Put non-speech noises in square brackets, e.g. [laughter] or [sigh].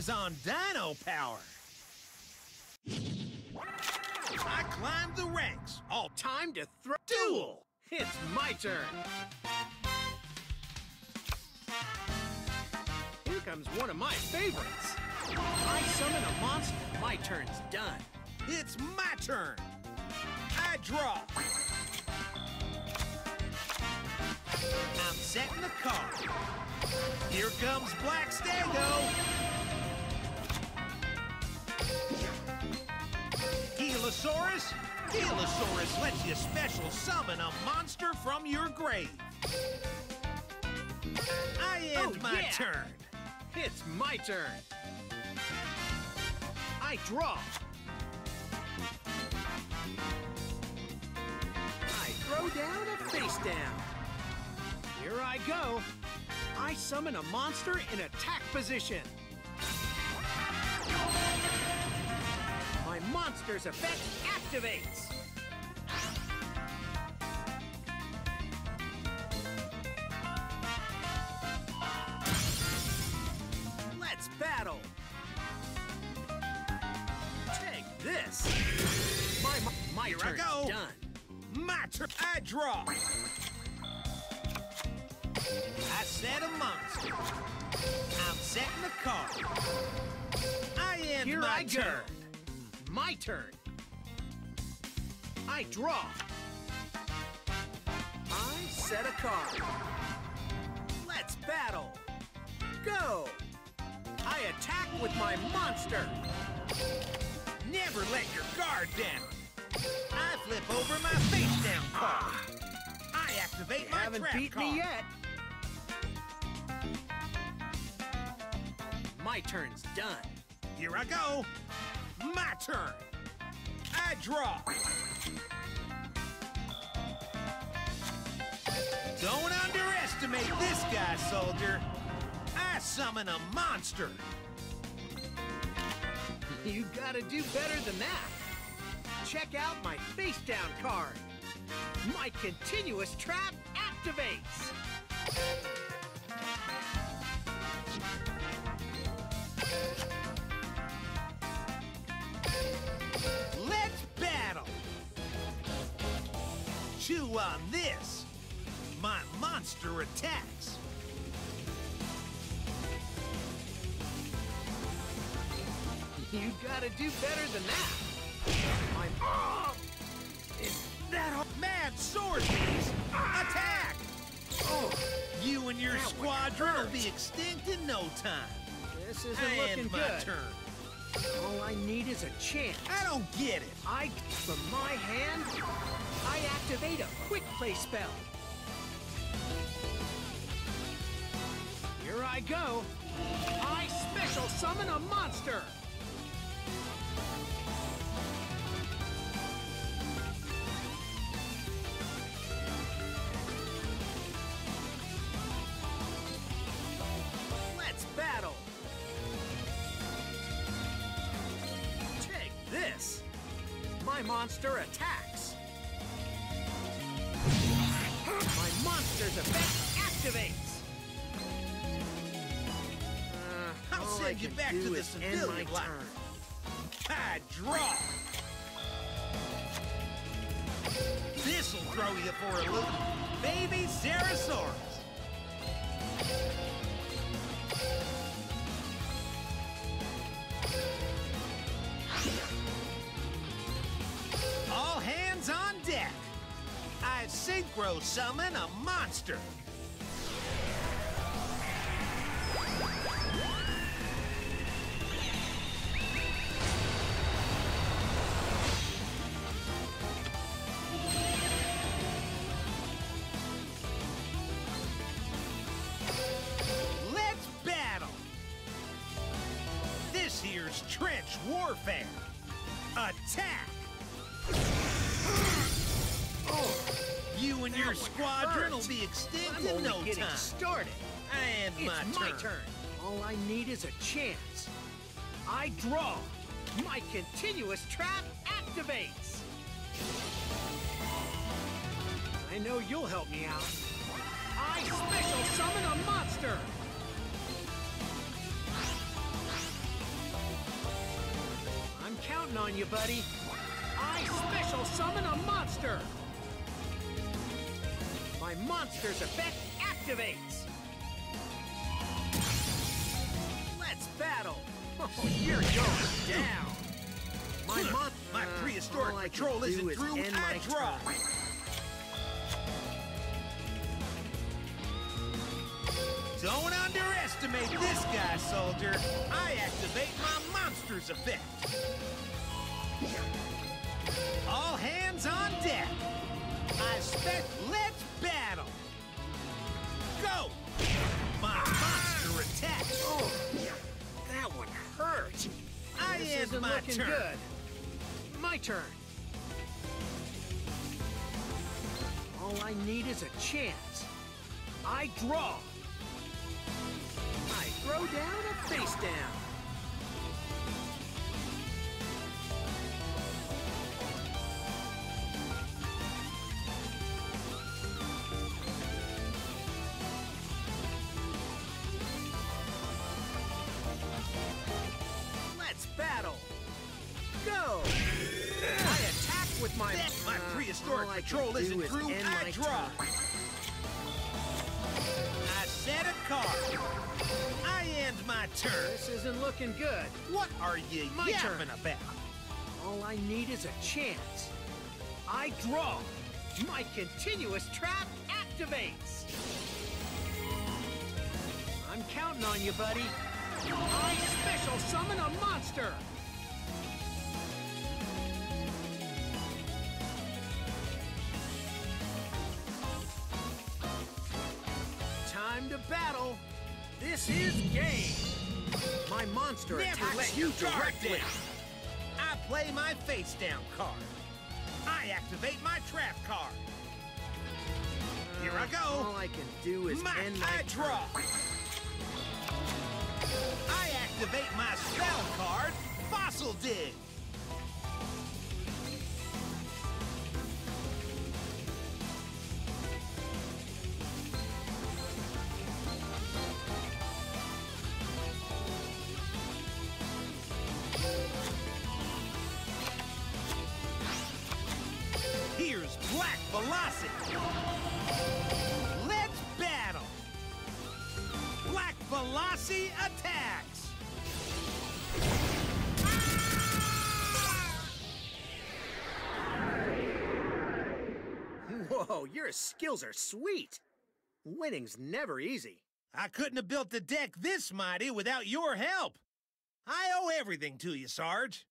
guy's on dino power. I climbed the ranks. All Time to throw. duel. It's my turn. Here comes one of my favorites. I summon a monster. My turn's done. It's my turn. I draw. I'm setting the card. Here comes Black Stego. Helosaurus. Helosaurus lets you special summon a monster from your grave. I end Oh, my yeah. turn. It's my turn. I draw. I throw down a face down. Here I go. I summon a monster in attack position. Monster's effect activates. Let's battle. Take this. My my, my Here I go. done. My turn. I draw. I set a monster. I'm setting the card. I end Here my I go. My turn. I draw. I set a card. Let's battle. Go. I attack with my monster. Never let your guard down. I flip over my face down card. I activate You my haven't trap beat card. me yet. My turn's done. Here I go. My turn. I draw. Don't underestimate this guy, soldier. I summon a monster. [laughs] You gotta do better than that. Check out my face down card. My continuous trap activates. Chew on this. My monster attacks. You gotta do better than that. My oh, is that? Mad sword beast. Attack. Oh, You and your That squadron will be extinct in no time. this isn't I looking my good. turn. All I need is a chance. I don't get it. I, from my hand, I activate a quick play spell. Here I go. I special summon a monster. Let's battle. Take this. My monster attacks. My monster's effect activates. Uh, I'll send I you back to the is end my civilian life. I draw. This'll throw you for a loop. Babycerasaurus. I synchro summon a monster. Let's battle! This here's trench warfare. Attack! You and your That squadron will be extinct I'm in no getting time. started. I end It's my, my turn. turn. All I need is a chance. I draw. My continuous trap activates. I know you'll help me out. I special summon a monster. I'm counting on you, buddy. I special summon a monster! Monster's effect activates! Let's battle! [laughs] Oh, you're going down! My mon- My uh, prehistoric can patrol isn't is through. end I draw. Don't underestimate this guy, soldier. I activate my monster's effect. All hands on deck. I spec. Let's battle. Go. My monster attack. Oh, that one hurt. I this end isn't my looking turn. good. My turn. All I need is a chance. I draw. I throw down a face down. My. My uh, prehistoric can patrol isn't is through. I my draw. turn. I set a card. I end my turn. This isn't looking good. What are you My yapping turn. about? All I need is a chance. I draw. My continuous trap activates. I'm counting on you, buddy. I special summon a monster. Time to battle. This is game. My monster Never attacks you directly. down. I play my face down card. I activate my trap card. Here I go. All I can do is My, end my I draw. turn. I activate my spell card, Fossil Dig. Velocity. Let's battle. Black Velocity attacks. [laughs] Whoa, your skills are sweet. Winning's never easy. I couldn't have built the deck this mighty without your help. I owe everything to you, Sarge.